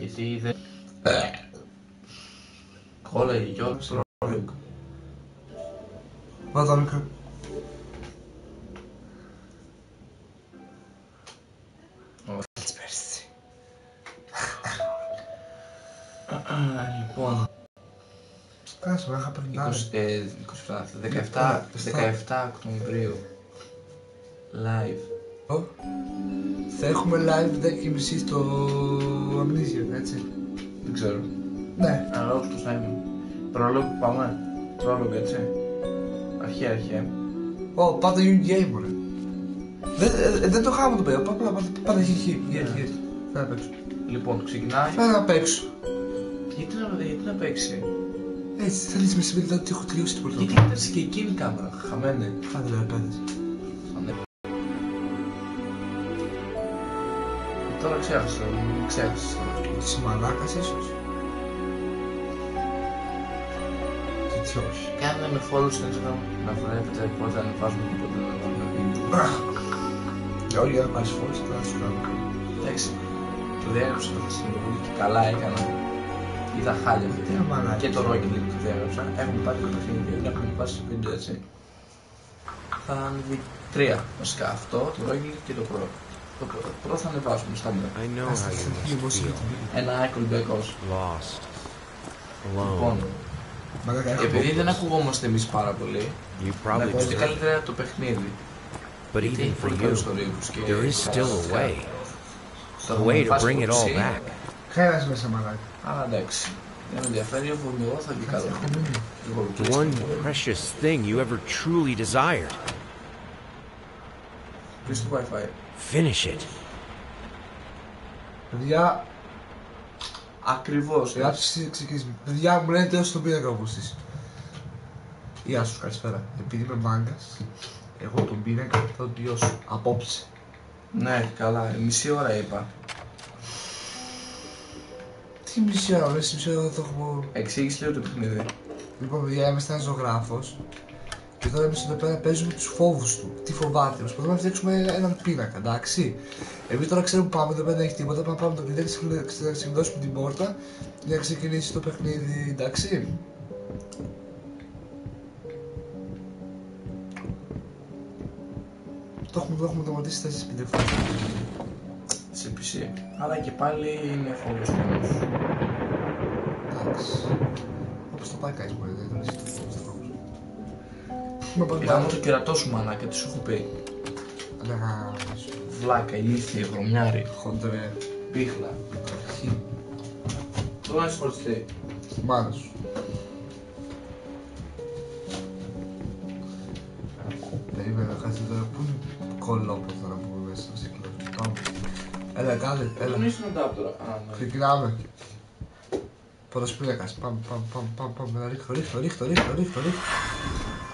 Γιατί δεν... Κόλλαγε κιόλας στο ρόλικ. Πάω το μικρό. Έτσι πέρσι. Λοιπόν, Κάτσε, με είχα 20, πενήντα. ε, 27, 17, 17 Οκτωβρίου. Live. Θα έχουμε live 10.30 στο Amnesia, έτσι. Δεν ξέρω. Ναι. Αναλόγως πώς θα είμαι. Πρόλογο που πάμε. Πρόλογο έτσι. Αρχαία, αρχαία. Ω, πάτε Unigame, μωρέ. Δεν, ε, δεν το χάμε το παιδί, απλά πάτε, πάτε χιχί. Γιατί, γιατί. Φέρα απ' έξω. Λοιπόν, ξεκινάει. Φέρα απ' έξω. Γιατί να, γιατί να παίξει; Έτσι, θέλεις με σημαίνει ότι έχω τελειώσει την Γιατί πρωτοβουλία. ήταν και εκείνη η κάμερα. Χαμένε. Φάτε ρε παιδες. Τώρα ξέχασα, μην ξέχασα. Της μαλάκας ίσως. Γιατί όχι. Κάνε με follow στο Instagram να βλέπετε πότε ανεβάζουμε και πότε δεν ανεβάζουμε βίντεο. Για όλοι οι άλλες φορές θα σου κάνω. Εντάξει, το διέγραψα το χθεσινό και καλά έκανα. Είδα χάλια Τι ρε μαλάκα. Και το Rocket League που διέγραψα. Έχουμε πάρει το παιχνίδι, δεν έχουμε βάσει το βίντεο έτσι. Θα ανεβεί τρία βασικά. Αυτό, το Rocket League και το Pro. Το Pro, το Pro θα ανεβάσουμε στα μέρα. I know how you must feel. Ένα Ολυμπιακός. Lost. Λοιπόν, Alone. Μαλάκα έχω επειδή δεν πόπος. ακουγόμαστε εμείς πάρα πολύ, You να probably ακούσετε do. καλύτερα το παιχνίδι. But Γιατί even έχει for πολύ you, καλούς θορύβους και there is still a way. Το A έχουμε way to βάσει bring it all υποψή. back. Χαίρας μέσα μαλάκα. Αλλά εντάξει. Δεν με ενδιαφέρει, αφού είμαι εγώ θα βγει καλό. Έχω μείνει. Εγώ The one precious thing you ever truly desired. Κλείς το Wi-Fi. Finish it. Παιδιά, Ακριβώς. γράψει ξεκινήσουμε. Παιδιά μου λένε τέλος τον πίνακα όπως της. Γεια σου, καλησπέρα. Επειδή είμαι μάγκας, εγώ τον πίνακα θα τον τελειώσω. Απόψε. Ναι, καλά. Μισή ώρα είπα. Τι μισή ώρα, μισή μισή ώρα το έχω... Εξήγησε λίγο το παιχνίδι. Λοιπόν, παιδιά, είμαστε ένας ζωγράφος. Και τώρα εμείς εδώ πέρα παίζουμε τους φόβους του. Τι φοβάται. Προσπαθούμε να φτιάξουμε ένα- έναν πίνακα, εντάξει. Εμείς τώρα ξέρουμε που πάμε, εδώ πέρα δεν έχει τίποτα. Πάμε να πάμε το κλειδί, να ξε- να ξεκινήσουμε την πόρτα για να ξεκινήσει το παιχνίδι, εντάξει. Το έχουμε, το έχουμε δωματίσει 4-5 φορές. Σε PC. Αλλά και πάλι είναι φόβος κόσμος. Εντάξει. Όπως το πάει κανεί μπορεί, δεν είναι το φόβος του φόβου. Έχουμε πάρει Γάμο το κερατό σου μαλάκα, τι σου έχω πει. Αλλά Βλάκα, ηλίθεια, βρωμιάρι, χοντρέ. πίχλα. Αρχή. Το να συγχωρηστεί. Στη μάνα σου. Περίμενα κάτι τώρα. Πού είναι κολόπο τώρα που είμαι μέσα σε κλώτσο. Πάμε. Έλα, κάνε, έλα. Δεν είσαι adapter. Α, ναι. Ξεκινάμε. Πρώτος πίνακας. Πάμε, πάμε, πάμε, πάμε, πάμε. Έλα, Ρίχτω, ρίχτω, ρίχτω, ρίχτω, ρίχτω,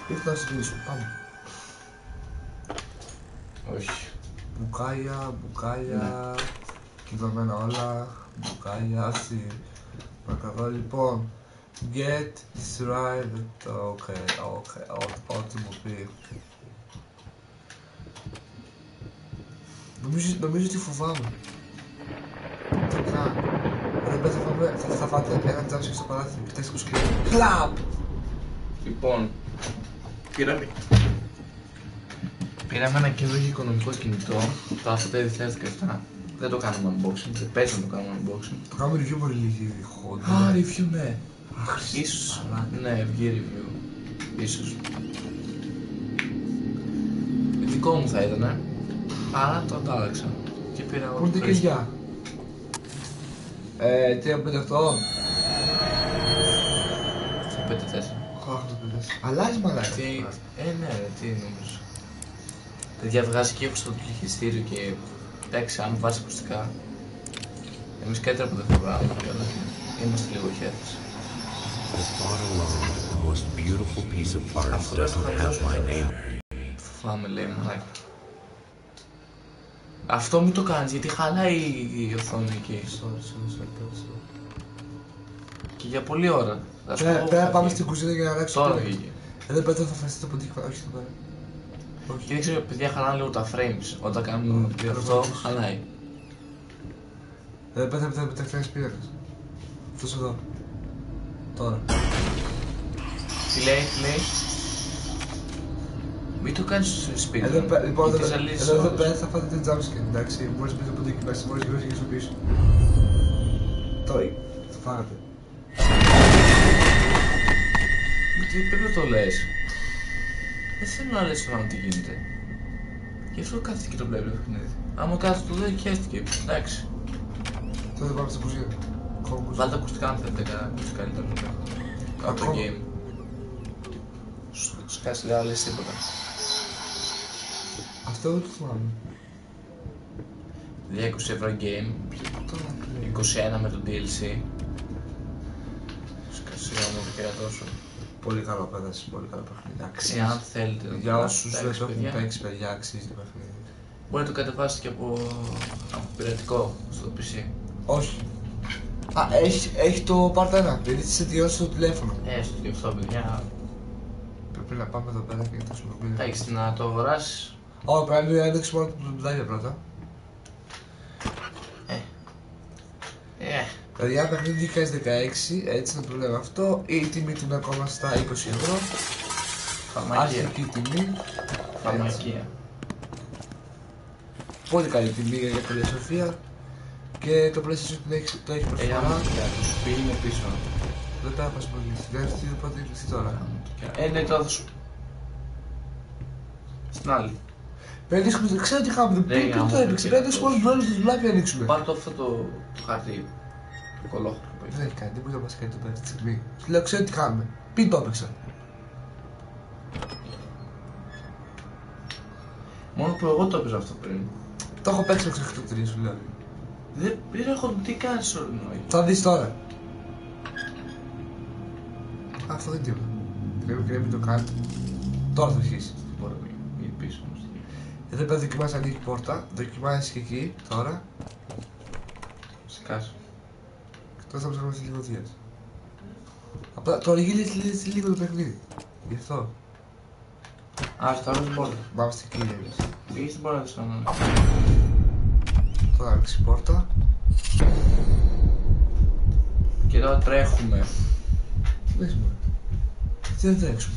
ρίχτω. Ρίχτω να συγκλήσουμε. Πάμε. Όχι. Μπουκάλια, μπουκάλια. Κυδωμένα όλα. Μπουκάλια, άσυ. Παρακαλώ, λοιπόν. Get destroyed. Οκ, οκ, ό- ό,τι μου πει. Νομίζω, νομίζω ότι φοβάμαι. Τι κάνω. Ρε παιδιά, θα φάμε, θα, θα φάτε ένα τζάμψι στο παράθυρο. Κοιτάξτε πως κλείνει. Κλαπ! Λοιπόν, πήραμε... Πήραμε ένα καινούργιο οικονομικό κινητό, το A5 2017. Δεν το κάνουμε unboxing, δεν παίζει να το κάνουμε unboxing. Το κάνουμε review πολύ λίγη Α, χόντρα. review ναι. Αχ, Ίσως, μαλάκα. ναι, βγει review. Ίσως. Δικό μου θα ήταν, αλλά το αντάλλαξα. Και πήρα Πού είναι τα κεριά. Ε, 358. Το 5-4. Αχ, το παιδες. Αλλάζει μαλάκα. Τι, ε, ναι, ρε, τι νομίζω. Παιδιά βγάζει και στο πληχιστήριο και εντάξει, αν βάζει ακουστικά. Εμείς καλύτερα που δεν φοβάμαι, αλλά είμαστε λίγο χέρες. The thought alone that the most beautiful piece of art Αυτό δεν το doesn't have my name. Φοβάμαι, λέει μαλάκα. Αυτό μην το κάνεις, γιατί χαλάει η οθόνη εκεί. Sorry, sorry, sorry, sorry. Και για πολλή ώρα. Θα σου Πρέπει πω, πρέπει να θα πάμε βγει. στην κουζίνα για να αλλάξω Τώρα το βγήκε. Εδώ πέρα θα φαστεί το ποντίκι, όχι εδώ πέρα. Και δεν ξέρω, παιδιά χαλάνε λίγο τα frames. Όταν κάνουμε Mm, αυτό, mm. χαλάει. Δεν πέθανε πέθανε πέθανε πίνακας. Αυτός εδώ. Τώρα. Τι λέει, τι λέει; Μην το κάνεις στο σπίτι. Εδώ, μου. πέ- λοιπόν, Γιατί εδώ, ζαλίζεις εδώ, εδώ όλους. πέρα θα φάτε την jumpscare, εντάξει. Μόλις μπείτε από εκεί μέσα, μόλις γυρίσει και στο πίσω. Τώρα, το φάγατε. Γιατί πρέπει να το λες. Δεν θέλω να λες στον άλλο τι γίνεται. Γι' αυτό κάθεται και το βλέπει το παιχνίδι. Άμα κάθεται το λέει και έστηκε. Εντάξει. Τώρα πάμε στην κουζίνα. Κόμμα Βάλτε τα ακουστικά αν θέλετε κα- ακουστικά καλύτερα. Κάτω το Ακόμα. game. Σου σκάσει λέει, λες τίποτα. Αυτό δεν το θυμάμαι. 220 ευρώ game, Τώρα λέει. 21 με το DLC. Σκάσει όμω και για τόσο. Πολύ καλό πέρασε, πολύ καλό παιχνίδι. Αξίζει. Εάν θέλετε να Για το όσους δεν παίξετε, το έχουν παιδιά, παίξει, παιδιά, αξίζει το παιχνίδι. Μπορείτε να το κατεβάσετε και από, από πειρατικό στο PC. Όχι. Α, έχει, έχει το Part 1, δηλαδή σε τελειώσει στο τηλέφωνο. Ε, στο και αυτό, παιδιά. Πρέπει να πάμε εδώ πέρα και να το χρησιμοποιήσουμε. Εντάξει, να το αγοράσεις. Όχι, πρέπει να ανοίξει μόνο το μπουδάκια πρώτα. Ε, Δηλαδή, αν παιχνίδι 2016, έτσι να το λέμε αυτό, η τιμή του είναι ακόμα στα 20 ευρώ. φαρμακεία. Αρχική τιμή. Φαρμακεία. Πολύ καλή τιμή για φιλοσοφία. Και το PlayStation το έχεις, το έχει Ε, προσφορά. άμα το πιάσεις, σου πήγαινε πίσω. Δεν τα έπασε πολύ. Δεν έχει την πρώτη κλειστή τώρα. Ε, ναι, τώρα θα σου. Στην άλλη. Πρέπει να ανοίξουμε, ξέρω τι κάνουμε. Ναι, Πού άμα το το έπαιξε. πιάσεις. Πρέπει να ανοίξουμε όλους τους δρόμους του δουλάπια να ανοίξουμε. Πάρε το αυτό το, το χαρτί. Το κολόχαρτο που έχει. Δεν έχει κάνει, δεν μπορεί να μας κάνει το πέρα αυτή τη στιγμή. Σου λέω, ξέρω τι κάνουμε. Πει το έπαιξα. Μόνο που εγώ το έπαιζα αυτό πριν. Το έχω παίξει μέχρι το 3 σου λέω. Δεν δεν έχω τι κάνει στο ρολόι. Θα δεις τώρα. Α, Αυτό δεν είναι τίποτα. Πρέπει και να μην το κάνει. Τώρα θα αρχίσεις. Μπορώ ή πίσω όμως. Εδώ πέρα δοκιμάζει να ανοίγεις πόρτα. Δοκιμάζεις και εκεί τώρα. Σκάσω. Και τώρα θα μας έχουμε λίγο διές. Απλά το αργεί λίγο, λίγο, λίγο το παιχνίδι. Γι' αυτό. Α, στο άλλο μπορώ. Πάμε στην κύρια εμείς. Πήγε στην πόρτα της ανώνα. Τώρα ανοίξει η πόρτα. Και τώρα τρέχουμε. Δες μου. Τι δεν τρέξουμε.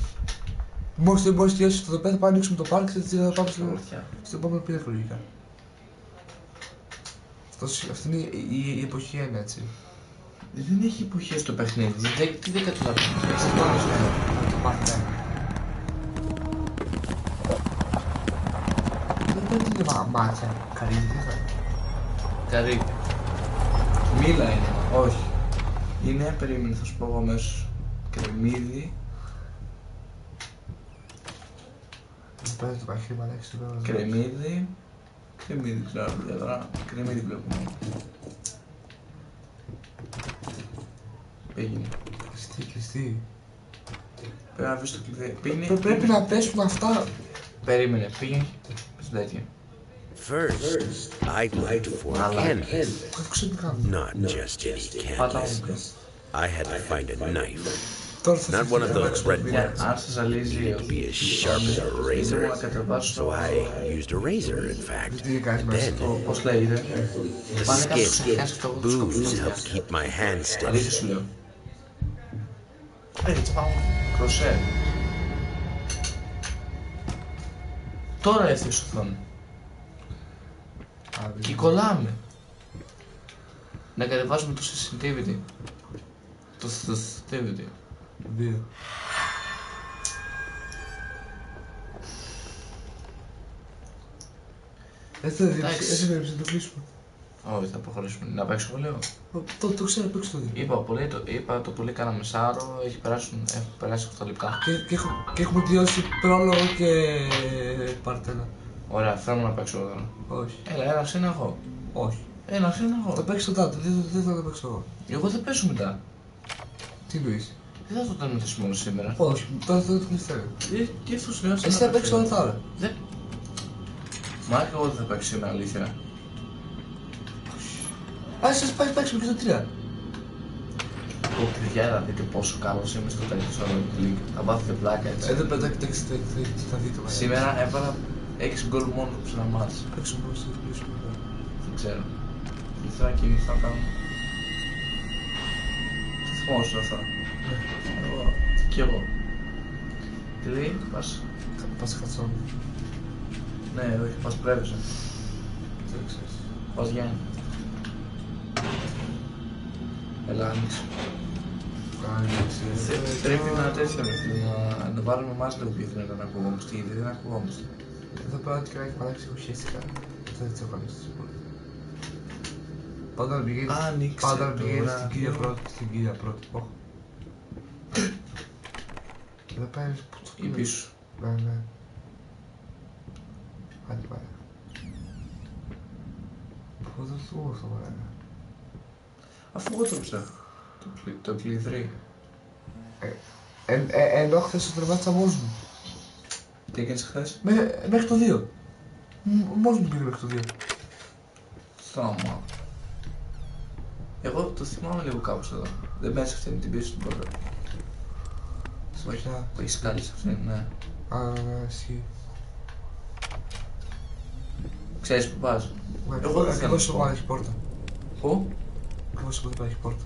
Μόλις δεν μπορείς να τελειώσεις το εδώ πέρα θα πάμε να ανοίξουμε το πάρκ και θα πάμε στο, Ορθιά. στο επόμενο πίνακα λογικά. Αυτός- Αυτή είναι η, η, η εποχή είναι έτσι. Δεν έχει εποχέ στο παιχνίδι. Δεν, τι δεν καταλαβαίνω. Έτσι τώρα στο το πάρκ ναι. Δεν πρέπει να είναι μα- μάτια. Καρύδι, τι θα είναι. Καρύδι. Μίλα είναι. Όχι. Είναι, περίμενε, θα σου πω εγώ αμέσως. Κρεμμύδι. Εδώ πέρα το παχύ μα έχεις το πέρα. Κρεμμύδι. Κρεμμύδι, ξέρω παιδιά τώρα. Κρεμμύδι βλέπουμε. Πήγαινε. Κλειστή, κλειστή. Πρέπει να βρεις το κλειδί. Πήγαινε. Πρέ- Πρέπει να πέσουν αυτά. Περίμενε, πήγαινε. Στην τέτοια. First, I'd looked for I like candy. Δεν ξέρω τι κάνουν. Not just any Πάτα candy. μου. I had to find a knife. Τώρα θα Not one of those red Για, ones. αν σε ζαλίζει To be as sharp as a Δεν μπορώ να razor. κατεβάσω So το... I used a razor, in fact. Τι κάνεις μέσα. Then το πώς λέγεται. the Πάνε κάτω skip ξεχάσει αυτό το σκοπό. booze helped keep my hands Αλήθεια steady. Σου λέω. Έτσι πάμε. Κροσέ. Τώρα έφτιαξε οθόνη. Α, δεν Και είναι. κολλάμε. Να κατεβάσουμε το sensitivity. Το sensitivity. Δύο. Έτσι δεν Εντάξει. έτσι δεν να το κλείσουμε. Όχι, θα προχωρήσουμε. Να παίξω εγώ λέω. Το, το ξέρω, παίξω το δύο. Είπα, πολύ, το, είπα το πολύ κάναμε σάρο, έχει περάσει, έχουν περάσει 8 λεπτά. Και, και, έχω, και έχουμε τελειώσει πρόλογο και παρτένα. Ωραία, θέλω να παίξω εγώ τώρα. Όχι. Έλα, ένα είναι εγώ. Όχι. Ένα είναι Θα εγώ. παίξω τότε, δεν, δεν θα το παίξω εγώ. Εγώ θα πέσω μετά. Τι εννοείς; Δεν θα το κάνουμε μόνο σήμερα. Όχι, τώρα θα το κλειστώ. Τι, τι αυτό σου λέω Εσύ θα παίξεις όλα τα ώρα. Δεν. Μάρκα, εγώ δεν θα παίξω σήμερα, αλήθεια. Α, σας πάει παίξουμε και το τρία. Ω, παιδιά, να δείτε πόσο καλός είμαι στο τέλος του Olympic League. Θα πάθετε πλάκα Ε, έτσι. δεν πετάξει, εντάξει, θα- θα- θα δείτε μαζί. Σήμερα έβαλα 6 γκολ μόνο σε ένα μάτς. Παίξουμε μόνο στο κλείσουμε. Δεν ξέρω. λιθράκι μου θα κάνω. Τι θυμόσαι αυτά; Εγώ. Κι εγώ. Τι λέει, πας. Πας χατσόν. Ναι, όχι, πας πρέβεζε. Δεν ξέρεις. Πας Γιάννη. Έλα, άνοιξε. Άνοιξε. Θε- Πρέπει να τέτοια ρε φίλε, να, να βάλουμε εμάς λίγο πιο δυνατά να ακουγόμαστε, γιατί δεν ακουγόμαστε. Εδώ πέρα ότι κάνει παράξει ουσιαστικά. Δεν τις έχω ανοίξει πολύ. Πάντα να πηγαίνεις, Άνοιξε πάντα να το πηγαίνεις στην ράδιο. κύρια πρώτη, στην κύρια πρώτη. Οχ. Εδώ πέρα που Ή πίσω. Ναι, ναι. Άντε πάει. Πού δεν σου αυτό πάει. Αφού εγώ το ψάχνω. Το, κλει- το κλειδρί. Ε, ε, ενώ χθες το τερμάτισα μόνος μου. Τι έκανες χθες; Μέ- Μέχρι το 2. Μόνος μου πήγε μέχρι το 2. Θάμα. Εγώ το θυμάμαι λίγο κάπως εδώ. Δεν μέσα αυτή την πίσω στην πόρτα. Όχι, Ποια; που έχεις κάνει σε αυτήν, ναι. Α, ναι, ισχύει. Ξέρεις που πας; Ναι, Εγώ δεν θέλω Ακριβώς να στο πω. πάλι έχει πόρτα. Πού; Ακριβώς στο πάλι έχει πόρτα.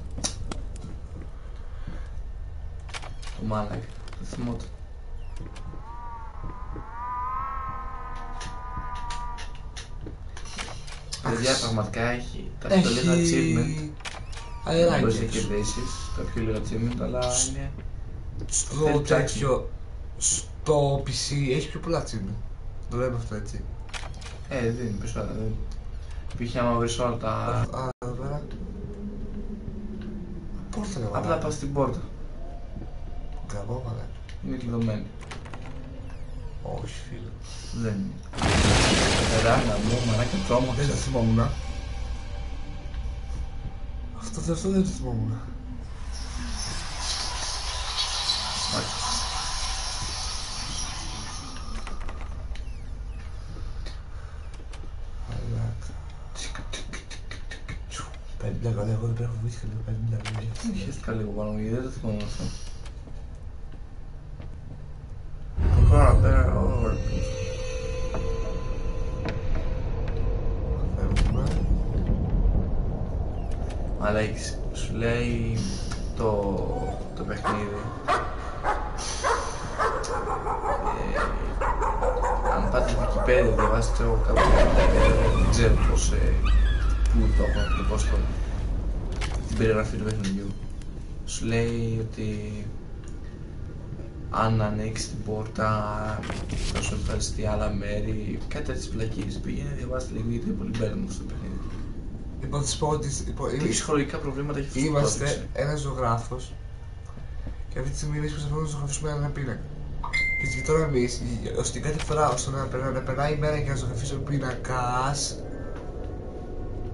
Το μάλακ. Το θυμόταν. Παιδιά πραγματικά έχει τα πιο λίγα achievement. Έχει... Δεν μπορείς να Αεράκι. κερδίσεις τα πιο λίγα achievement, αλλά είναι... Στο Θέλει ψάξιμο. τέτοιο... Στο PC έχει πιο πολλά achievement. Το λέμε αυτό έτσι. Ε, δεν είναι περισσότερα. δεν- Π.χ. άμα βρεις όλα τα... Α, εδώ πέρα. Πόρτα ρε Απλά μαλάκα. πας στην πόρτα. Γαμπό μαλάκα. Είναι κλειδωμένη. Όχι φίλε. Δεν είναι. Ράνα μου, μαράκι Δεν τρόμαξα. το θυμόμουν. Αυτό, δε- αυτό δεν το θυμόμουν. εγώ δεν πρέπει να βρίσκω λίγο 50 καλά. Χαίστηκα λίγο πάνω μου, γιατί δεν το θυμόμαστε. Σου λέει το, το παιχνίδι. Ε, αν πάτε το κάπου, δεν ξέρω πώς, ε, πού το έχω, πώς την περιγραφή του παιχνιδιού. Σου λέει ότι αν ανοίξεις την πόρτα θα σου ευχαριστεί άλλα μέρη, κάτι τέτοιες πλακίες. Πήγαινε διαβάστε λίγο γιατί είναι πολύ μπέρδεμο αυτό το παιχνίδι. Λοιπόν, θα σας πω ότι λοιπόν, Τι ψυχολογικά προβλήματα έχει αυτός το είμαστε κώδιξε. ένας ζωγράφος και αυτή τη στιγμή εμείς προσπαθούμε να ζωγραφίσουμε έναν πίνακα. Και τώρα εμείς, ώστε κάθε φορά ώστε να, περνά- να περνάει η μέρα για να ζωγραφίσει ο πίνακας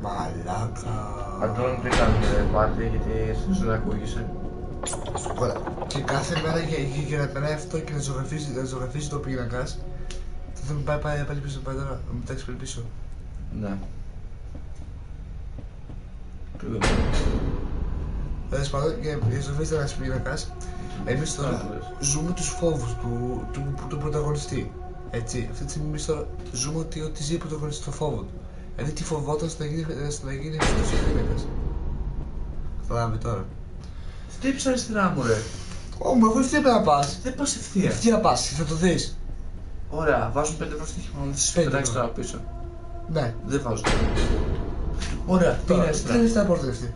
Μαλάκα. Αντώνη τι κάνετε πάρτι γιατί σας δεν ακούγησε. Ωραία. Και κάθε μέρα για, για, για να περνάει αυτό και να ζωγραφίσει, να ζωγραφίσει το πίνακα, θα με πάει, πάει πάλι πίσω, πάει τώρα, να με τάξει πάλι πίσω. Ναι. Τι δεν Τέλο πάντων, για για να ζωγραφίσει ένα πίνακα, εμείς τώρα Καλά το λες. ζούμε τους φόβους του, του, του, του πρωταγωνιστή. Έτσι, αυτή τη στιγμή εμείς τώρα ζούμε ότι, ότι ζει ο πρωταγωνιστής το φόβο του. Δηλαδή τι φοβόταν στο να γίνει, στο να γίνει αυτό ο πίνακα. Καταλάβει τώρα. Στύψε αριστερά μου ρε. Ω, μου εγώ ευθεία πρέπει να πας. Δεν πας ευθεία. Ευθεία να πας, θα το δεις. Ωραία, βάζουν 5 ευρώ στοίχημα, δεν σας Πέντε πετάξεις ευρώ. τώρα πίσω. Ναι. Δεν βάζω. Ωραία, πήγαινε Τώρα, τι αριστερά. είναι στα πόρτα αυτή.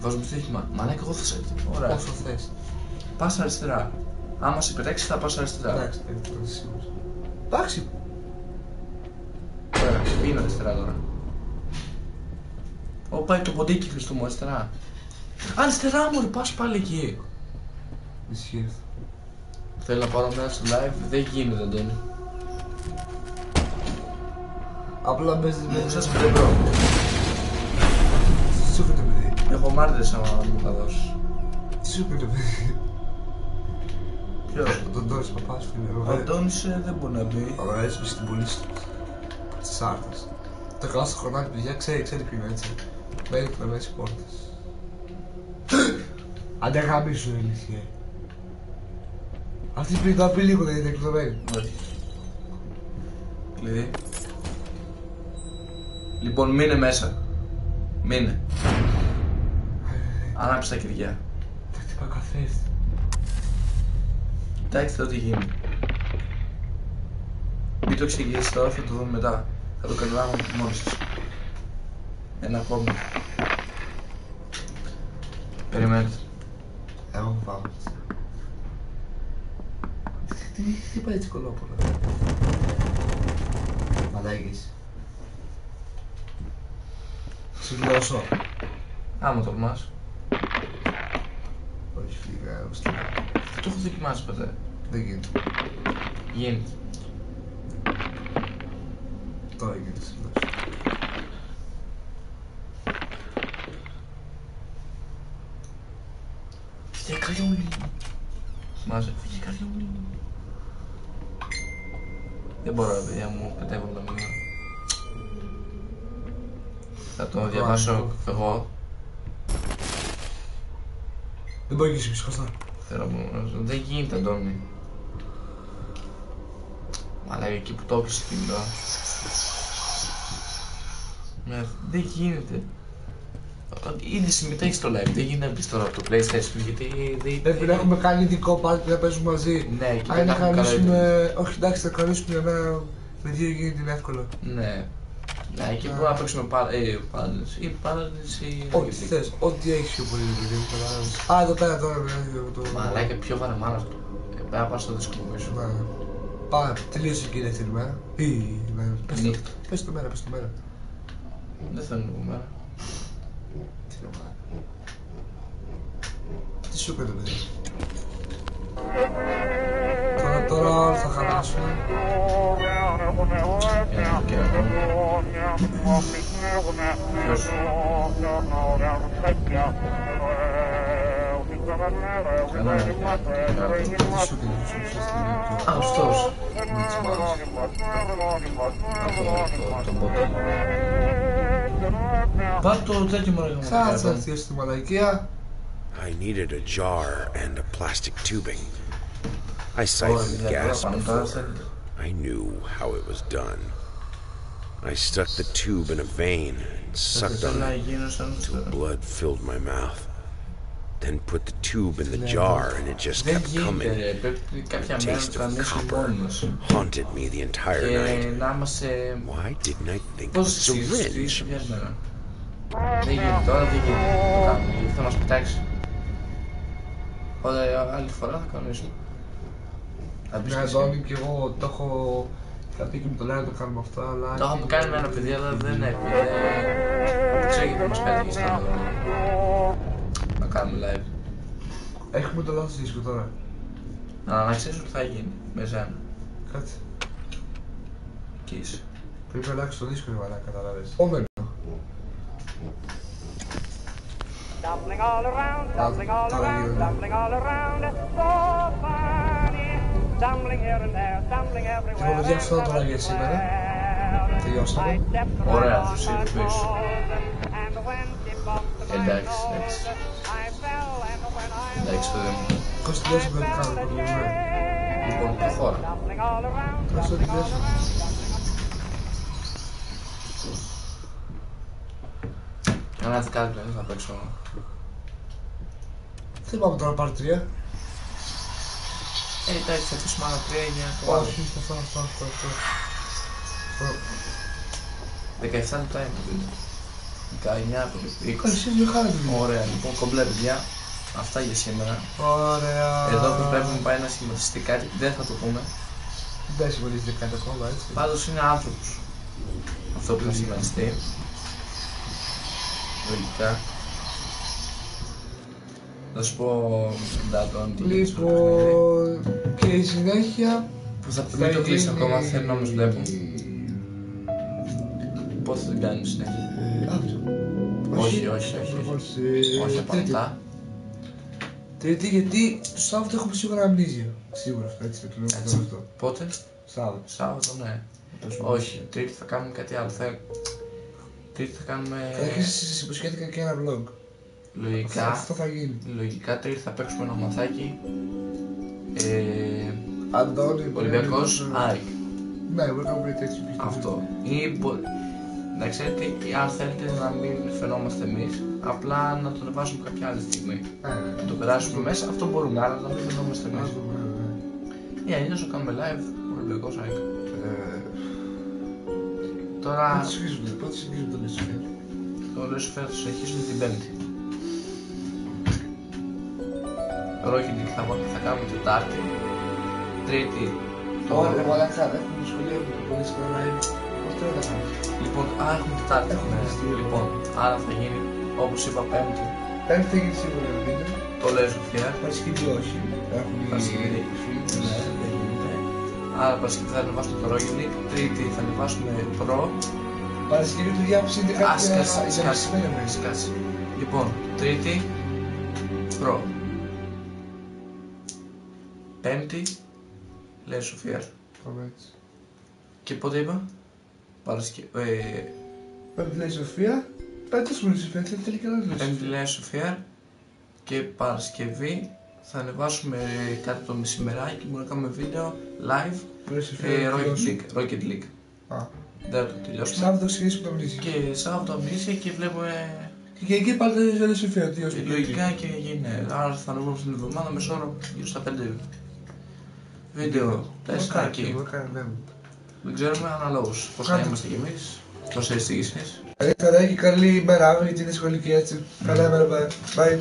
Βάζουμε στοίχημα. Μαλάκα εγώ θα σε έρθει. Ωραία. Όσο θες. Πας αριστερά. Άμα σε πετάξεις θα πας αριστερά. Εντάξει, δεν είμαι σίγουρος. Εντάξει. Ωραία, πήγαινε αριστερά τώρα. Ω, πάει το ποντίκι Χριστού μου, αριστερά. Αριστερά μου, ρε, πας πάλι εκεί. Ισχύει. Θέλω να πάρω μέρα στο live, δεν γίνεται, Αντώνη. Απλά μπες Μου με σας 5 ευρώ. Τι σου είπε το παιδί; Έχω μάρτυρες άμα μου τα δώσεις. Τι σου είπε το παιδί; Ποιος; Τον Τόρις παπάς φίλε. Ο Αντώνης ε, δεν μπορεί να μπει. Αλλά έτσι στην πουλήση του. Της άρτας. Το καλά στο χρονάκι παιδιά ξέρει, ξέρει ποιο είναι έτσι. Μένει κλεμμένες οι πόρτες. Άντε γαμίσου ρε ηλικία. Αυτή πριν το απειλή που δεν είναι κλεμμένη. Όχι. Κλειδί. Λοιπόν, μείνε μέσα. Μείνε. Ανάψε τα κυριά. Τα χτυπά καθρέφτη. Κοιτάξτε το τι γίνεται. Μην το εξηγήσει τώρα, θα το δούμε μετά. Θα το καταλάβουμε μόνοι σας. Ένα ακόμη. Περιμένετε. Εγώ πάω. Τι τι πάει έτσι κολόπουλο. Μαλάκης. Σου δώσω. Άμα τολμάς. Όχι φίλε, εγώ στο- Δεν το έχω δοκιμάσει ποτέ; δεν γίνεται. Γίνεται. Τώρα γίνεται σου δώσω. Φύγε καριόλι. Μάζε, φύγε καριόλι. Δεν μπορώ, ρε παιδιά μου, πετεύω τα μήνυμα. Θα το διαβάσω εγώ. Δεν μπορεί να γίνεις ψυχοστά. Θέλω μόνο. Δεν γίνεται, Αντώνη. Αλλά εκεί που το έπισε την ώρα. Ναι, δεν γίνεται. Ήδη συμμετέχει στο live, δεν γίνεται να μπεις τώρα από το PlayStation γιατί δεν. Πρέπει να έχουμε κάνει ειδικό πάρτι να παίζουμε μαζί. Ναι, και Αν δεν να έχουμε καλά κανονίσουμε. Όχι, εντάξει, θα κανονίσουμε για μένα. Με δύο γίνεται είναι εύκολο. Ναι. Ναι, εκεί μπορούμε να παίξουμε πάντες ή πάντες ή... Ό,τι θες, ό,τι έχεις πιο πολύ, παιδί μου, καταλάβεις. Α, εδώ πέρα τώρα, βέβαια, το... Μαλάκα πιο βαρεμάνα αυτό. Ε, Πρέπει να πάω στο δύσκολο πίσω. Ναι. Πάμε, τελείωσε και η δεύτερη μέρα. Ή, ναι, πες το, Νύχτα. πες το μέρα, πες το μέρα. Δεν θέλω να πούμε. Τι είναι μέρα. Τι σου έκανε, παιδί. Τώρα, τώρα όλα θα χαλάσουμε. Ένα και ένα. Ποιος? Τι σου έκανε, σου ουσιαστικά. Α, αυτός. Με τις μάνες. Από το, I needed a jar and a plastic tubing. I siphoned gas before. I knew how it was done. I stuck the tube in a vein and sucked on it until blood filled my mouth. Then put the tube in the jar and it just Δεν kept γίνεται coming. ρε, πρέπει κάποια The μέρα taste να το of ανοίξουμε copper μόνοι μας. haunted me the entire Και night. να είμαστε... Why didn't I think of a Πώς συζητήσεις syringe? μια μέρα. Δεν γίνεται τώρα, δεν γίνεται να το κάνουμε, γιατί θα μας πετάξει. Όταν άλλη φορά θα κανονίσουμε. Θα πεις Ναι, και εσύ. Αντώνη, και εγώ το έχω. Θα πει και με το λένε να το κάνουμε αυτά, αλλά. Το έχουμε κάνει με ένα παιδί, αλλά δεν έπαιρνε. Δεν ξέρω γιατί μας πέτυχε στο να κάνουμε live. Έχουμε το λάθος δίσκο τώρα. Αλλά να ξέρεις ότι θα γίνει με εσένα. Κάτσε. Και είσαι. Πρέπει να αλλάξει το δίσκο, για να καταλάβεις. Όμελο. Stumbling all around, stumbling all Τώρα around, γίνεται. stumbling all around, so funny. Stumbling here and there, stumbling everywhere. Λοιπόν, παιδιά, αυτό τώρα για σήμερα. Τελειώσαμε. Ωραία, τους ειδοποιήσω. Εντάξει, εντάξει. Εντάξει, παιδί μου. Πώς τελειώσαμε να το κάνουμε, το δούμε. Λοιπόν, προχώρα. Πώς το τελειώσαμε. Για να έρθει κάτι δηλαδή θα παίξω. Δεν πάμε τώρα πάρει τρία. Ε, εντάξει, θα αφήσουμε άλλα 3 9 το άλλο. Όχι, αυτό, αυτό, αυτό, αυτό. Αυτό. 17 λεπτά είναι το βίντεο. 19 από το Ε, 20. Εσείς μια χαρά την video. Ωραία, λοιπόν, κομπλέ παιδιά. Αυτά για σήμερα. Ωραία. Εδώ που πρέπει να πάει να σχηματιστεί κάτι, δεν θα το πούμε. Δεν συμφωνείτε κάτι ακόμα, έτσι. Πάντως είναι άνθρωπος. Αυτό που θα σχηματιστεί. Λογικά. Θα σου πω Ντάτον τι γίνεται στο παιχνίδι. Λοιπόν, και η συνέχεια Που θα μην το κλείσει γίνει- ακόμα, θέλω να όμως βλέπω. Πότε θα την κάνουμε συνέχεια; Ε, αυτό. Όχι, όχι, όχι, όχι. Όχι από Τρίτη. αυτά. Τρίτη, γιατί το Σάββατο έχουμε σίγουρα αμνίζια. Σίγουρα αυτό, έτσι το λέω Έτσι. αυτό. Πότε, Σάββατο. Σάββατο, ναι. Όχι, Τρίτη θα κάνουμε κάτι άλλο. Θα... Τρίτη θα κάνουμε. Καταρχήν σας υποσχέθηκα και ένα vlog. Αυτό, Λογικά, αυτό θα γίνει. λογικά Τρίτη θα παίξουμε ένα μαθάκι. Ε, Αντώνη. Ολυμπιακός, μπορεί να- ΑΕΚ. Ναι, μπορεί να βρει τέτοιο πιστεύω. Αυτό. Ή μπο... Να ξέρετε, αν θέλετε να μην φαινόμαστε εμείς, απλά να το ανεβάσουμε κάποια άλλη στιγμή. Ε, Να το περάσουμε μέσα, αυτό μπορούμε, αλλά να μην φαινόμαστε εμείς. ας δούμε, Ή αλλιώς το κάνουμε live, Ολυμπιακό ΑΕΚ. ε, ε, Τώρα Πότε συνεχίζουμε, πότε συνεχίζουμε το Λεσφαίρ. το Lucifer θα συνεχίσουμε την Πέμπτη. Rocket League θα, θα κάνουμε Τετάρτη. Τρίτη. Το... Ωραία, μαλακά, έχουμε δυσκολία με το πολύ σκληρά live. Αυτό δεν θα κάνουμε. Λοιπόν, α, έχουμε Τετάρτη. Έχουμε ναι. ειστήριο. Λοιπόν, άρα θα γίνει όπως είπα Πέμπτη. Πέμπτη θα γίνει σίγουρα το βίντεο. Το λέω Σοφία. Παρασκευή όχι. Έχουν Παρασκευή. οι φίλοι. Ναι, δεν γίνεται. Άρα Παρασκευή θα ανεβάσουμε το Rocket League. Τρίτη θα ανεβάσουμε Pro. Παρασκευή του διάψη είναι Α, κάποια σκάσε, για σκάσε, μεσημέρι μέσα. σκάσε. Λοιπόν, Τρίτη Pro. Πέμπτη λέει Σοφία. Πάμε έτσι. Και πότε είπα; Παρασκευή. Ε, Πέμπτη λέει η Σοφία. Πέτος μου η Σοφία, θέλει τελικά να λέει. Πέμπτη λέει Σοφία και Παρασκευή θα ανεβάσουμε κάτι το μεσημεράκι και μπορούμε να κάνουμε βίντεο live Λέει η Σοφία. ε, να Rocket τελειώσουμε. League. Rocket League. Α. Δεν θα το τελειώσουμε. Σάββατο σχέση με το μνήσι. Και Σάββατο αμνήσια και βλέπουμε Και εκεί πάλι δεν λέει η Σοφία. Τι ως ε, λογικά και γίνει. Άρα θα ανεβούμε στην εβδομάδα μεσόωρο γύρω στα 5 βίντεο. Τέσσερα εκεί. Δεν ξέρουμε αναλόγως πώς θα Κάντε. είμαστε κι εμείς. Πώς αισθήσεις. Καλή χαρά και καλή ημέρα αύριο γιατί είναι σχολική έτσι. Καλά ημέρα, bye. Bye.